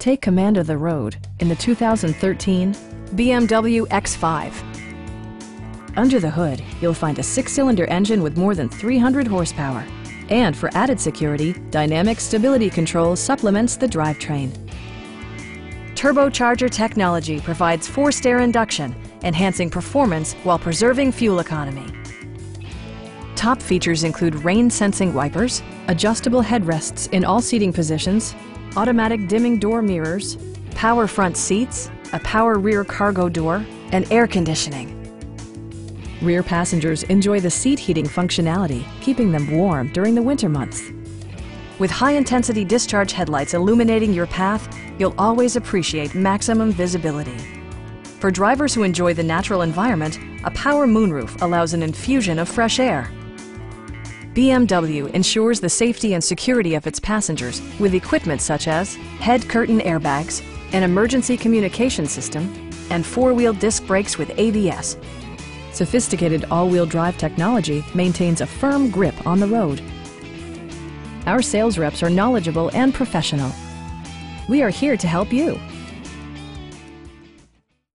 Take command of the road in the 2013 BMW X5. Under the hood, you'll find a six-cylinder engine with more than 300 horsepower. And for added security, Dynamic Stability Control supplements the drivetrain. Turbocharger technology provides forced air induction, enhancing performance while preserving fuel economy. Top features include rain-sensing wipers, adjustable headrests in all seating positions, automatic dimming door mirrors, power front seats, a power rear cargo door, and air conditioning. Rear passengers enjoy the seat heating functionality, keeping them warm during the winter months. With high-intensity discharge headlights illuminating your path, you'll always appreciate maximum visibility. For drivers who enjoy the natural environment, a power moonroof allows an infusion of fresh air. BMW ensures the safety and security of its passengers with equipment such as head curtain airbags, an emergency communication system, and four-wheel disc brakes with ABS. Sophisticated all-wheel drive technology maintains a firm grip on the road. Our sales reps are knowledgeable and professional. We are here to help you.